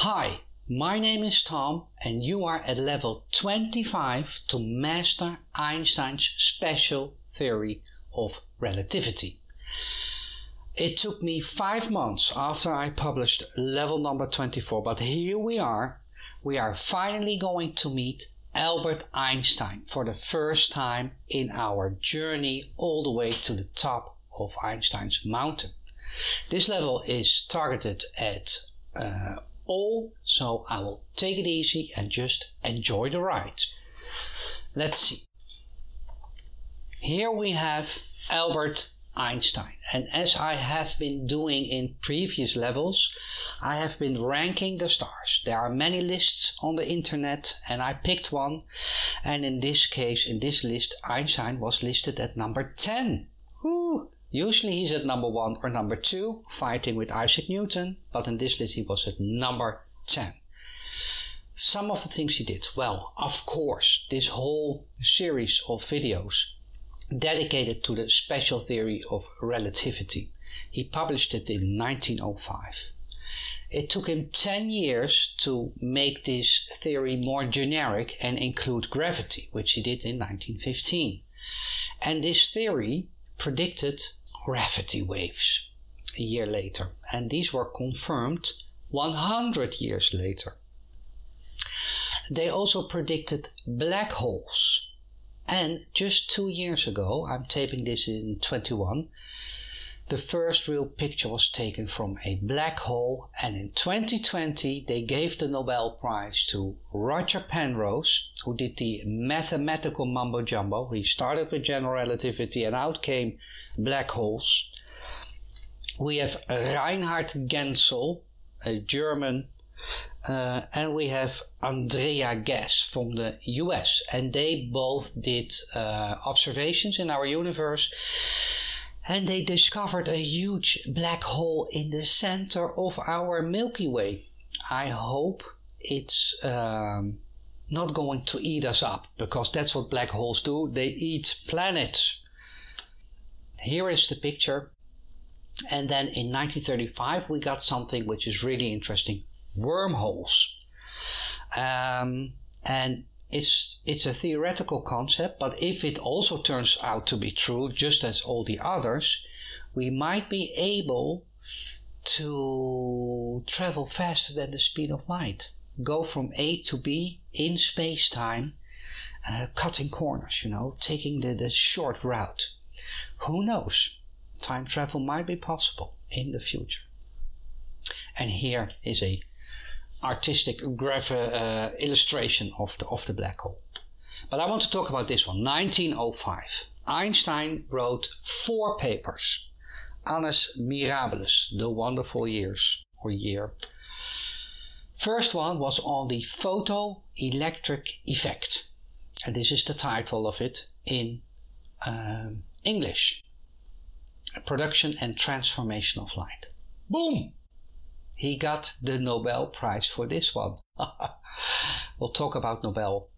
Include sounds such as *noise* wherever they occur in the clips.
Hi, my name is Tom and you are at level 25 to master Einstein's special theory of relativity. It took me five months after I published level number 24, but here we are. We are finally going to meet Albert Einstein for the first time in our journey all the way to the top of Einstein's mountain. This level is targeted at uh, all, so I will take it easy and just enjoy the ride. Let's see. Here we have Albert Einstein. And as I have been doing in previous levels, I have been ranking the stars. There are many lists on the internet and I picked one. And in this case, in this list, Einstein was listed at number 10. Woo! Usually he's at number 1 or number 2, fighting with Isaac Newton, but in this list he was at number 10. Some of the things he did. Well, of course, this whole series of videos dedicated to the special theory of relativity. He published it in 1905. It took him 10 years to make this theory more generic and include gravity, which he did in 1915. And this theory predicted gravity waves a year later, and these were confirmed 100 years later. They also predicted black holes and just two years ago, I'm taping this in 21, the first real picture was taken from a black hole, and in 2020 they gave the Nobel Prize to Roger Penrose, who did the mathematical mumbo jumbo. He started with general relativity and out came black holes. We have Reinhard Genzel, a German uh, and we have Andrea Ghez from the US, and they both did uh, observations in our universe, and they discovered a huge black hole in the center of our Milky Way. I hope it's um, not going to eat us up because that's what black holes do. They eat planets. Here is the picture. And then in 1935, we got something which is really interesting wormholes. Um, and it's it's a theoretical concept, but if it also turns out to be true, just as all the others, we might be able to travel faster than the speed of light, go from A to B in space time, cutting corners, you know, taking the, the short route. Who knows? Time travel might be possible in the future. And here is a artistic graph uh, illustration of the, of the black hole. But I want to talk about this one, 1905. Einstein wrote four papers. Annus Mirabilis, the wonderful years or year. First one was on the photoelectric effect. And this is the title of it in um, English. Production and transformation of light. Boom! He got the Nobel Prize for this one. *laughs* we'll talk about Nobel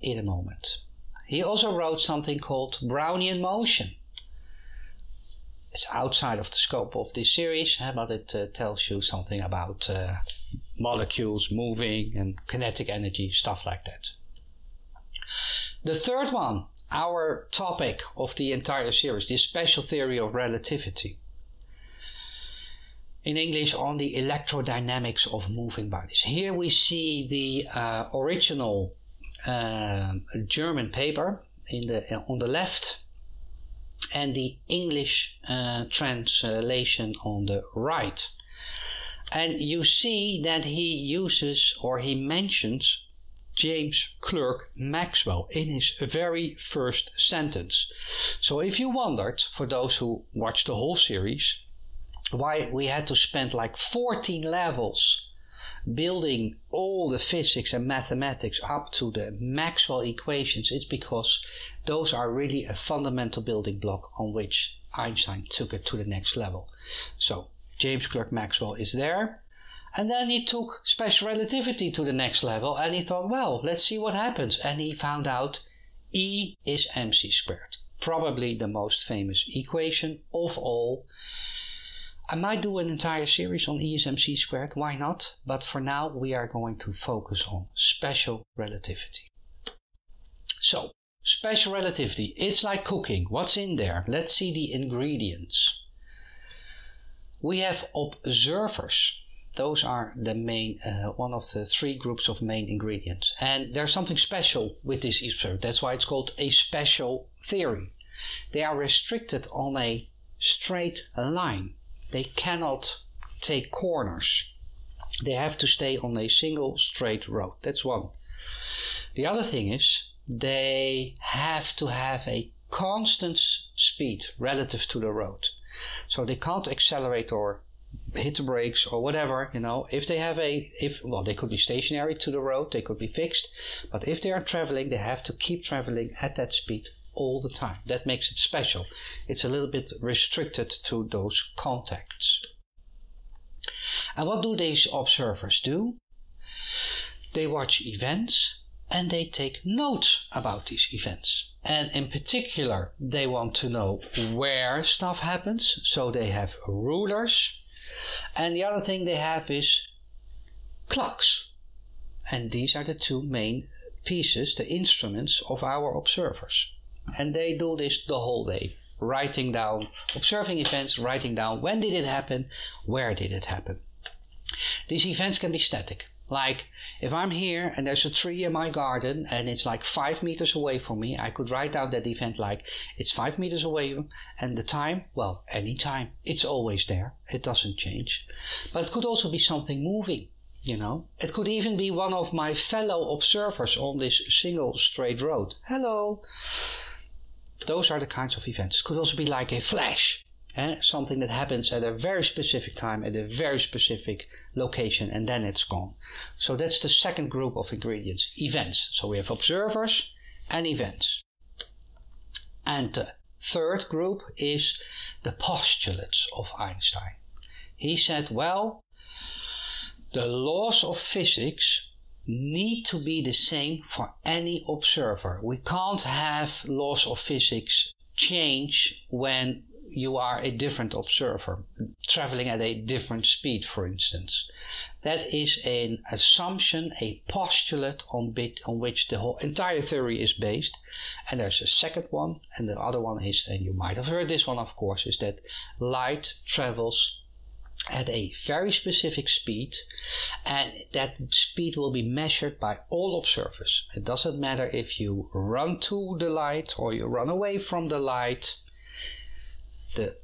in a moment. He also wrote something called Brownian motion. It's outside of the scope of this series, but it uh, tells you something about uh, molecules moving and kinetic energy, stuff like that. The third one, our topic of the entire series, the special theory of relativity in English on the electrodynamics of moving bodies. Here we see the uh, original uh, German paper in the uh, on the left and the English uh, translation on the right. And you see that he uses or he mentions James Clerk Maxwell in his very first sentence. So if you wondered, for those who watched the whole series, why we had to spend like 14 levels building all the physics and mathematics up to the Maxwell equations, it's because those are really a fundamental building block on which Einstein took it to the next level. So James Clerk Maxwell is there. And then he took special relativity to the next level and he thought, well, let's see what happens. And he found out E is mc squared. Probably the most famous equation of all I might do an entire series on ESMC squared, why not? But for now, we are going to focus on special relativity. So, special relativity, it's like cooking. What's in there? Let's see the ingredients. We have observers. Those are the main, uh, one of the three groups of main ingredients. And there's something special with this observer. That's why it's called a special theory. They are restricted on a straight line. They cannot take corners. They have to stay on a single straight road. That's one. The other thing is they have to have a constant speed relative to the road. So they can't accelerate or hit the brakes or whatever, you know. If they have a, if, well, they could be stationary to the road, they could be fixed, but if they are traveling, they have to keep traveling at that speed all the time. That makes it special. It's a little bit restricted to those contacts. And what do these observers do? They watch events and they take notes about these events. And in particular, they want to know where stuff happens. So they have rulers. And the other thing they have is clocks. And these are the two main pieces, the instruments of our observers. And they do this the whole day, writing down, observing events, writing down when did it happen, where did it happen. These events can be static. Like if I'm here and there's a tree in my garden and it's like five meters away from me, I could write down that event like it's five meters away and the time, well, any time. It's always there. It doesn't change. But it could also be something moving, you know. It could even be one of my fellow observers on this single straight road. Hello. Those are the kinds of events. It could also be like a flash. Eh? Something that happens at a very specific time, at a very specific location, and then it's gone. So that's the second group of ingredients events. So we have observers and events. And the third group is the postulates of Einstein. He said, well, the laws of physics need to be the same for any observer. We can't have laws of physics change when you are a different observer, traveling at a different speed, for instance. That is an assumption, a postulate on, bit, on which the whole entire theory is based. And there's a second one, and the other one is, and you might have heard this one, of course, is that light travels at a very specific speed and that speed will be measured by all observers. It doesn't matter if you run to the light or you run away from the light. The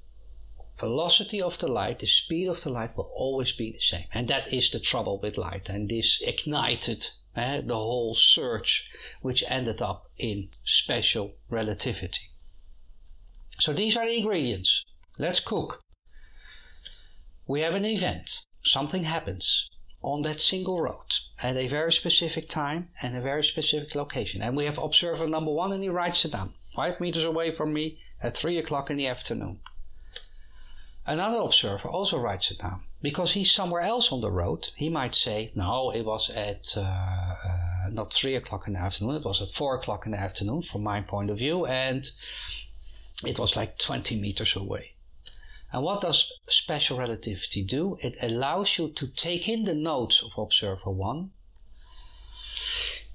velocity of the light, the speed of the light will always be the same. And that is the trouble with light. And this ignited eh, the whole search, which ended up in special relativity. So these are the ingredients. Let's cook we have an event, something happens on that single road at a very specific time and a very specific location. And we have observer number one and he writes it down, five meters away from me at three o'clock in the afternoon. Another observer also writes it down because he's somewhere else on the road. He might say, no, it was at uh, uh, not three o'clock in the afternoon, it was at four o'clock in the afternoon from my point of view, and it was like 20 meters away. And what does special relativity do? It allows you to take in the notes of observer 1,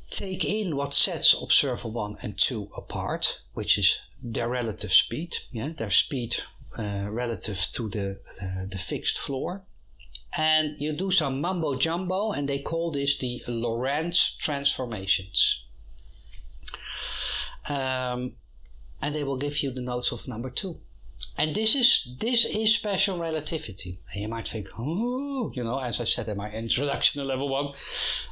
take in what sets observer 1 and 2 apart, which is their relative speed, yeah, their speed uh, relative to the, uh, the fixed floor. And you do some mumbo jumbo, and they call this the Lorentz transformations. Um, and they will give you the notes of number 2. And this is this is special relativity. And you might think, oh, you know, as I said in my introduction to level one,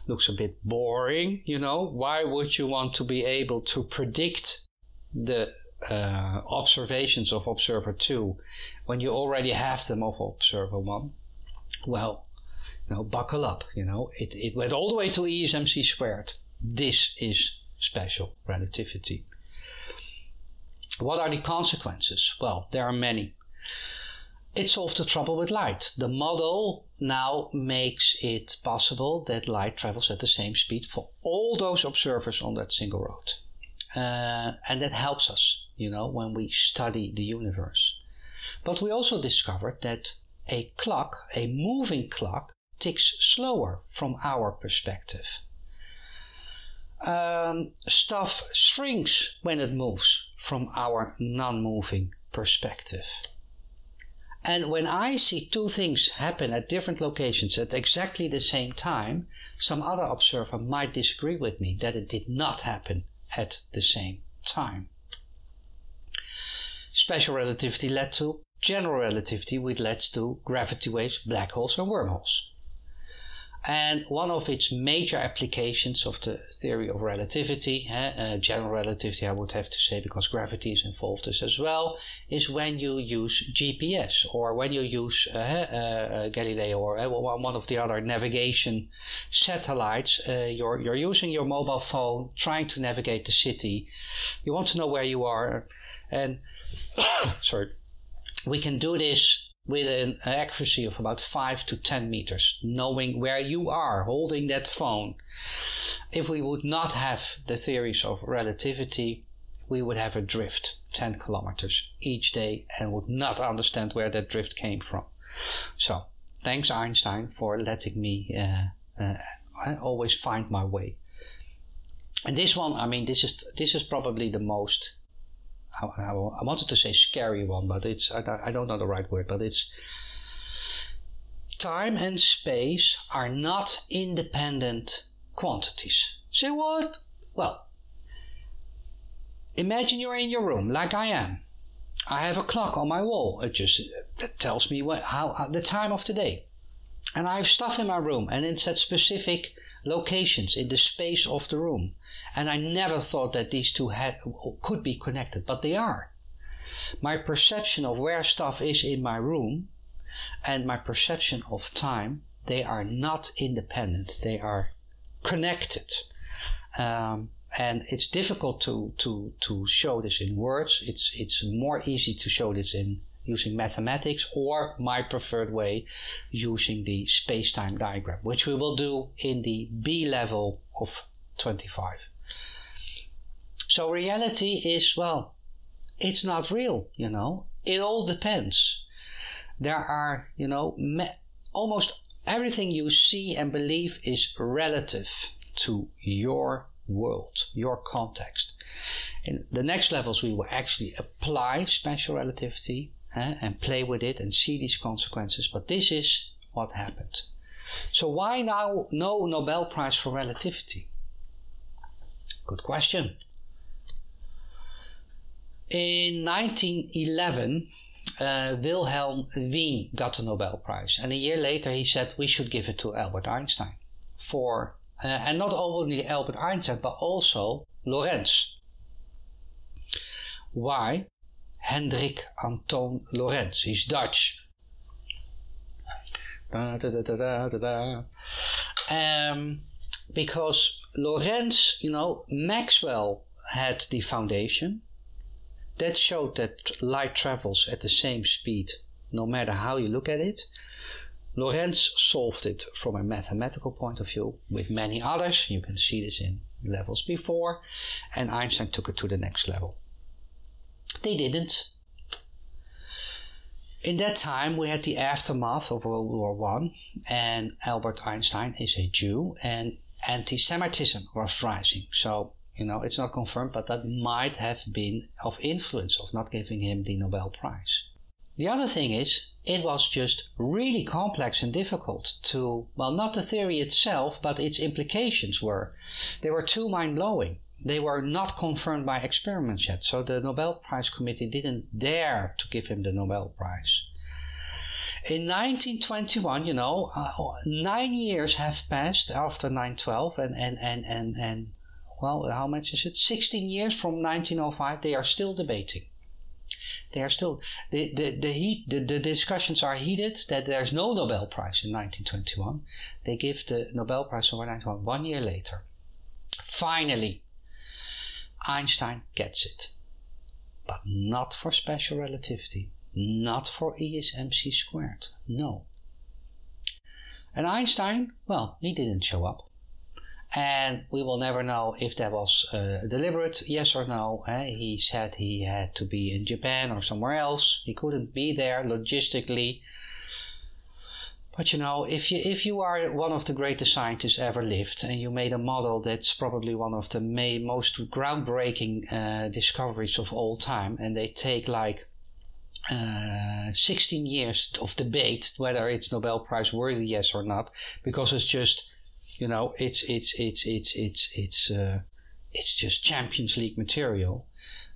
looks a bit boring. You know, why would you want to be able to predict the uh, observations of observer two when you already have them of observer one? Well, you know, buckle up. You know, it it went all the way to ESMC squared. This is special relativity. What are the consequences? Well, there are many. It solved the trouble with light. The model now makes it possible that light travels at the same speed for all those observers on that single road. Uh, and that helps us, you know, when we study the universe. But we also discovered that a clock, a moving clock, ticks slower from our perspective. Um, stuff shrinks when it moves from our non moving perspective. And when I see two things happen at different locations at exactly the same time, some other observer might disagree with me that it did not happen at the same time. Special relativity led to general relativity, which led to gravity waves, black holes, and wormholes. And one of its major applications of the theory of relativity, uh, general relativity, I would have to say, because gravity is involved as well, is when you use GPS or when you use uh, uh, Galileo or one of the other navigation satellites. you're, you're using your mobile phone, trying to navigate the city. You want to know where you are, and *coughs* sorry, we can do this with an accuracy of about 5 to 10 meters, knowing where you are holding that phone. If we would not have the theories of relativity, we would have a drift 10 kilometers each day and would not understand where that drift came from. So, thanks Einstein for letting me uh, uh, always find my way. And this one, I mean, this is this is probably the most I, wanted to say scary one, but it's I, don't know the right word, but it's time and space are not independent quantities. Say what? Well, imagine you're in your room like I am. I have a clock on my wall. It just tells me what, how, how the time of the day. And I have stuff in my room and it's at specific locations in the space of the room. And I never thought that these two had, could be connected, but they are. My perception of where stuff is in my room and my perception of time, they are not independent. They are connected. Um, and it's difficult to, to, to show this in words. It's, it's more easy to show this in using mathematics or my preferred way using the space-time diagram, which we will do in the B level of 25. So reality is, well, it's not real, you know. It all depends. There are, you know, almost everything you see and believe is relative to your world, your context. In the next levels, we will actually apply special relativity eh, and play with it and see these consequences. But this is what happened. So why now no Nobel Prize for Relativity? Good question. In 1911, uh, Wilhelm Wien got the Nobel Prize, and a year later he said we should give it to Albert Einstein for uh, and not only Albert Einstein, but also Lorentz. Why? Hendrik Antoon Lorentz. He's Dutch. Da, da, da, um, because Lorentz, you know, Maxwell had the foundation that showed that light travels at the same speed no matter how you look at it. Lorentz solved it from a mathematical point of view with many others. You can see this in levels before. And Einstein took it to the next level. They didn't. In that time, we had the aftermath of World War One, and Albert Einstein is a Jew, and anti-Semitism was rising. So you know it's not confirmed, but that might have been of influence of not giving him the Nobel Prize. The other thing is, it was just really complex and difficult to, well, not the theory itself, but its implications were. They were too mind blowing. They were not confirmed by experiments yet, so the Nobel Prize Committee didn't dare to give him the Nobel Prize. In 1921, you know, uh, nine years have passed after 912, and, and, and, and, and, well, how much is it? 16 years from 1905, they are still debating they are still the the the heat the, the discussions are heated that there's no Nobel Prize in 1921. They give the Nobel Prize for 1921 one year later. Finally, Einstein gets it, but not for special relativity, not for ESMC squared. No. And Einstein, well, he didn't show up and we will never know if that was uh, deliberate, yes or no. Eh? He said he had to be in Japan or somewhere else. He couldn't be there logistically. But you know, if you if you are one of the greatest scientists ever lived, and you made a model that's probably one of the may, most groundbreaking uh, discoveries of all time, and they take like uh, 16 years of debate whether it's Nobel Prize worthy, yes or not, because it's just, you know, it's it's it's it's it's it's uh, it's just Champions League material.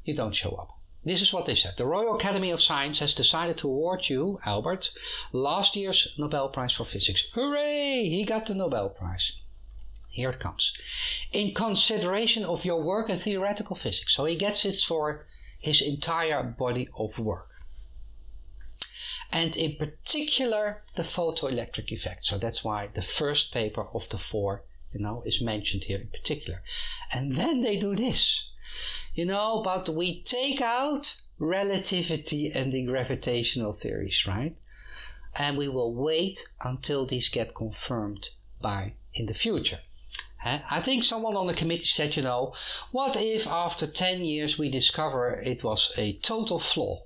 You don't show up. This is what they said. The Royal Academy of Science has decided to award you, Albert, last year's Nobel Prize for Physics. Hooray! He got the Nobel Prize. Here it comes. In consideration of your work in theoretical physics. So he gets it for his entire body of work. And in particular, the photoelectric effect. So that's why the first paper of the four, you know, is mentioned here in particular. And then they do this you know, but we take out relativity and the gravitational theories, right? And we will wait until these get confirmed by in the future. Eh, I think someone on the committee said, you know, what if after 10 years we discover it was a total flaw?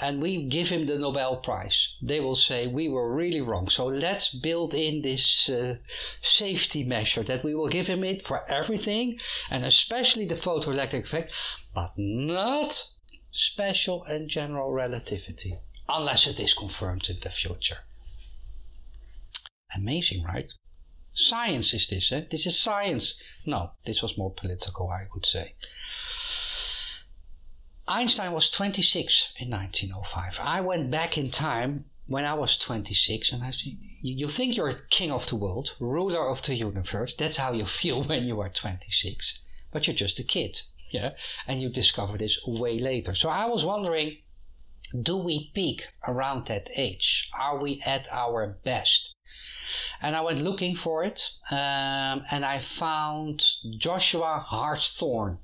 And we give him the Nobel Prize. They will say we were really wrong. So let's build in this uh, safety measure that we will give him it for everything, and especially the photoelectric effect, but not special and general relativity, unless it is confirmed in the future. Amazing, right? Science is this, eh? This is science. No, this was more political, I would say. Einstein was 26 in 1905. I went back in time when I was 26 and I said, you think you're king of the world, ruler of the universe. That's how you *laughs* feel when you are 26. But you're just a kid. *laughs* Yeah. And you discover this way later. So I was wondering, do we peak around that age? Are we at our best? And I went looking for it, um, and I found Joshua Hartshorne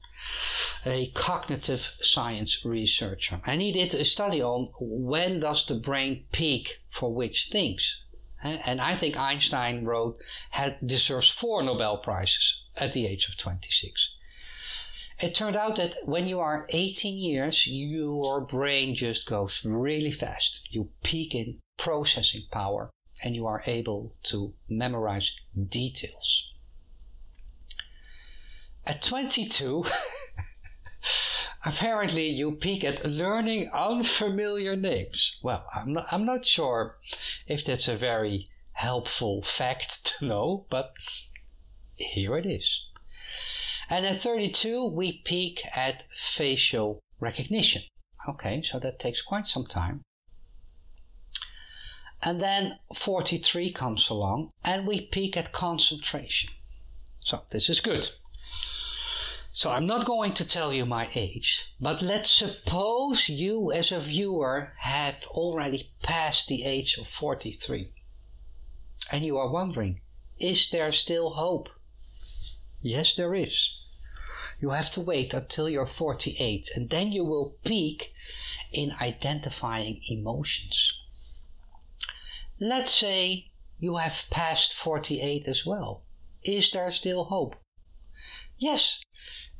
a cognitive science researcher. And he did a study on when does the brain peak for which things. Eh, and I think Einstein wrote, had, deserves four Nobel Prizes at the age of 26. It turned out that when you are 18 years, your brain just goes really fast. You peak in processing power and you are able to memorize details. At 22, *laughs* apparently you peak at learning unfamiliar names. Well, I'm not, I'm not sure if that's a very helpful fact *laughs* to know, but here it is. And at 32, we peak at facial recognition. Okay, so that takes quite some time. And then 43 comes along and we peak at concentration. So this is good. So I'm not going to tell you my age, but let's suppose you as a viewer have already passed the age of 43. And you are wondering, is there still hope? Yes, there is. You have to wait until you're 48 and then you will peak in identifying emotions. Let's say you have passed 48 as well. Is there still hope? Yes,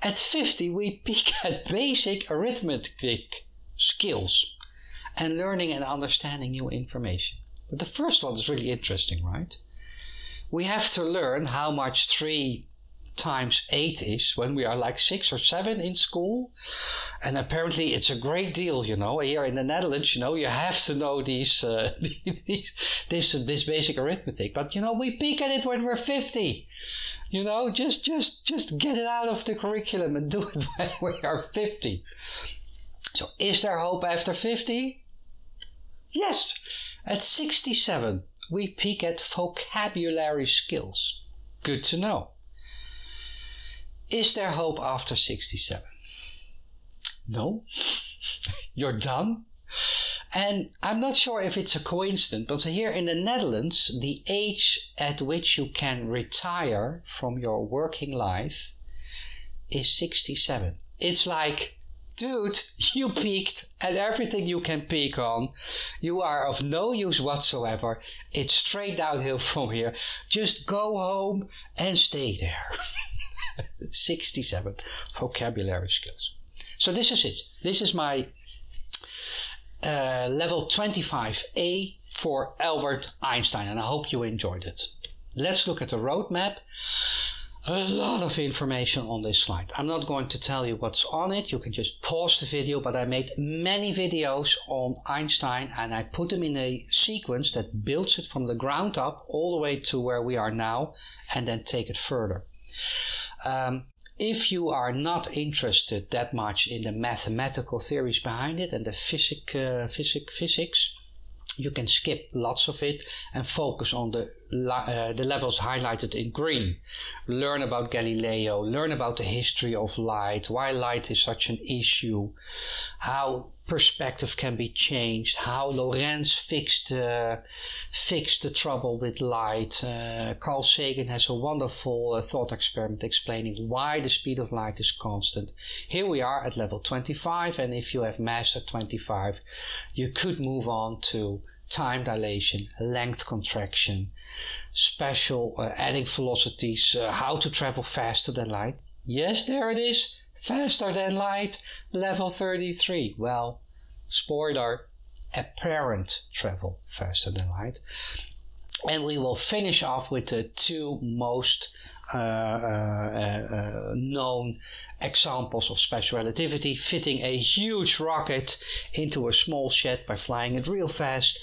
at 50, we *laughs* peak at basic arithmetic skills and learning and understanding new information. But the first one is really interesting, right? We have to learn how much 3 times 8 is when we are like 6 or 7 in school. And apparently it's a great deal, you know. Here in the Netherlands, you know, you have to know these, uh, *laughs* these this, this basic arithmetic. But, you know, we peak at it when we're 50. You know, just just just get it out of the curriculum and do it *laughs* when we are 50. So is there hope after 50? Yes. At 67, we peak at vocabulary skills. Good to know. Is there hope after 67? No. *laughs* You're done? And I'm not sure if it's a coincidence, but here in the Netherlands, the age at which you can retire from your working life is 67. It's like, dude, *laughs* you peaked at everything you can peak on. You are of no use whatsoever. It's straight downhill from here. Just go home and stay there. *laughs* 67 vocabulary skills. So this is it. This is my uh, level 25A for Albert Einstein, and I hope you enjoyed it. Let's look at the roadmap. A lot of information on this slide. I'm not going to tell you what's on it. You can just pause the video, but I made many videos on Einstein and I put them in a sequence that builds it from the ground up all the way to where we are now and then take it further. Um, if you are not interested that much in the mathematical theories behind it and the physic, uh, physic, physics, you can skip lots of it and focus on the uh, the levels highlighted in green. Learn about Galileo, learn about the history of light, why light is such an issue, how perspective can be changed, how Lorentz fixed, uh, fixed the trouble with light. Uh, Carl Sagan has a wonderful uh, thought experiment explaining why the speed of light is constant. Here we are at level 25, and if you have mastered 25, you could move on to time dilation, length contraction, special uh, adding velocities, uh, how to travel faster than light. Yes, there it is, faster than light, level 33. Well, spoiler, apparent travel faster than light. And we will finish off with the two most uh, uh, uh, known examples of special relativity, fitting a huge rocket into a small shed by flying it real fast,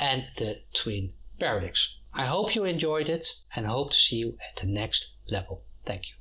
and the twin paradox. I hope you enjoyed it and hope to see you at the next level. Thank you.